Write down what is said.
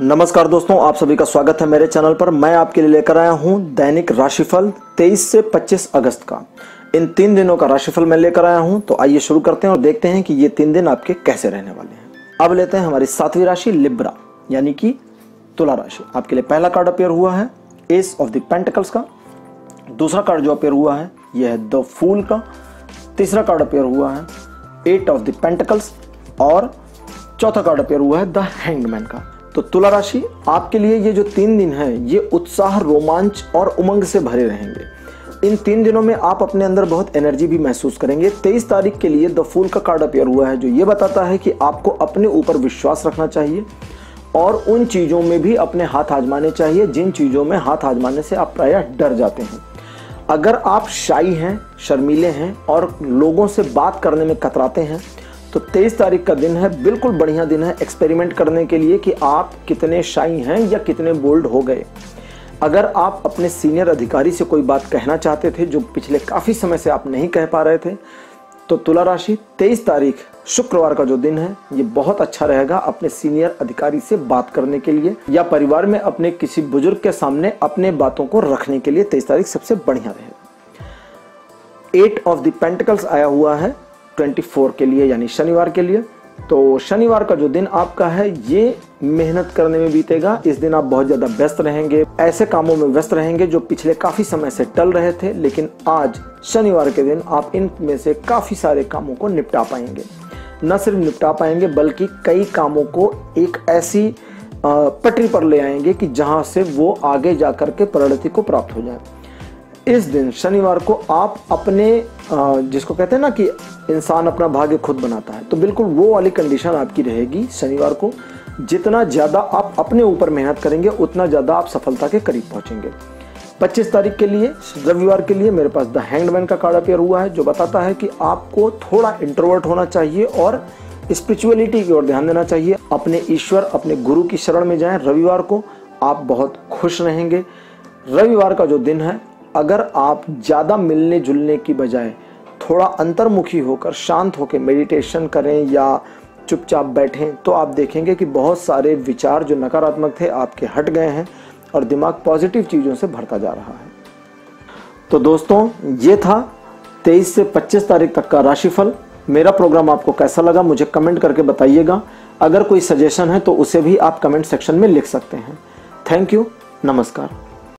नमस्कार दोस्तों, आप सभी का स्वागत है मेरे चैनल पर। मैं आपके लिए लेकर आया हूँ दैनिक राशिफल 23 से 25 अगस्त का। इन तीन दिनों का राशिफल मैं लेकर आया हूँ तो आइए शुरू करते हैं और देखते हैं कि ये तीन दिन आपके कैसे रहने वाले हैं। अब लेते हैं हमारी सातवीं राशि, लिब्रा, यानी कि तुला राशि। आपके लिए पहला कार्ड अपेयर हुआ है एस ऑफ़ द पेंटिकल्स का। दूसरा कार्ड जो अपेयर हुआ है, यह है द फूल का। तीसरा कार्ड अपेयर हुआ है एट ऑफ़ द पेंटिकल्स और चौथा कार्ड अपेयर हुआ है द हैंगमैन का। तो तुला राशि, आपके लिए ये जो तीन दिन है, ये उत्साह, रोमांच और उमंग से भरे रहेंगे। इन तीन दिनों में आप अपने अंदर बहुत एनर्जी भी महसूस करेंगे। तेईस तारीख के लिए द फूल का कार्ड अपेयर हुआ है, जो ये बताता है कि आपको अपने ऊपर विश्वास रखना चाहिए और उन चीज़ों में भी अपने हाथ आजमाने चाहिए, जिन चीज़ों में हाथ आजमाने से आप प्रायः डर जाते हैं। अगर आप शाई हैं, शर्मीले हैं और लोगों से बात करने में कतराते हैं तो 23 तारीख का दिन है, बिल्कुल बढ़िया दिन है एक्सपेरिमेंट करने के लिए कि आप कितने शाई हैं या कितने बोल्ड हो गए। अगर आप अपने सीनियर अधिकारी से कोई बात कहना चाहते थे, जो पिछले काफ़ी समय से आप नहीं कह पा रहे थे तो तुला राशि 23 तारीख, शुक्रवार का जो दिन है, ये बहुत अच्छा रहेगा अपने सीनियर अधिकारी से बात करने के लिए या परिवार में अपने किसी बुज़ुर्ग के सामने अपने बातों को रखने के लिए तेईस तारीख सबसे बढ़िया रहेगा। एट ऑफ़ द पेंटिकल्स आया हुआ है 24 के लिए यानी शनिवार के लिए। तो शनिवार का जो दिन आपका है, ये मेहनत करने में बीतेगा। इस दिन आप बहुत ज़्यादा व्यस्त रहेंगे। ऐसे कामों में व्यस्त रहेंगे जो पिछले काफ़ी समय से टल रहे थे, लेकिन आज शनिवार के दिन आप इनमें से काफ़ी सारे कामों को निपटा पाएँगे। न सिर्फ़ निपटा पाएँगे, बल्कि कई कामों को एक ऐसी पटरी पर ले आएँगे कि जहाँ से वो आगे जाकर के परिणति को प्राप्त हो जाए। इस दिन, शनिवार को आप अपने जिसको कहते हैं ना कि इंसान अपना भाग्य खुद बनाता है तो बिल्कुल वो वाली कंडीशन आपकी रहेगी शनिवार को। जितना ज़्यादा आप अपने ऊपर मेहनत करेंगे, उतना ज़्यादा आप सफलता के करीब पहुँचेंगे। 25 तारीख के लिए, रविवार के लिए मेरे पास द हैंडमैन का कार्ड अपेयर हुआ है, जो बताता है कि आपको थोड़ा इंट्रोवर्ट होना चाहिए और स्पिरिचुअलिटी की ओर ध्यान देना चाहिए। अपने ईश्वर, अपने गुरु की शरण में जाएँ। रविवार को आप बहुत खुश रहेंगे। रविवार का जो दिन है अगर आप ज़्यादा मिलने जुलने की बजाय थोड़ा अंतर्मुखी होकर शांत होकर मेडिटेशन करें या चुपचाप बैठें तो आप देखेंगे कि बहुत सारे विचार जो नकारात्मक थे आपके हट गए हैं और दिमाग पॉजिटिव चीज़ों से भरता जा रहा है। तो दोस्तों, ये था 23 से 25 तारीख तक का राशिफल। मेरा प्रोग्राम आपको कैसा लगा मुझे कमेंट करके बताइएगा। अगर कोई सजेशन है तो उसे भी आप कमेंट सेक्शन में लिख सकते हैं। थैंक यू नमस्कार।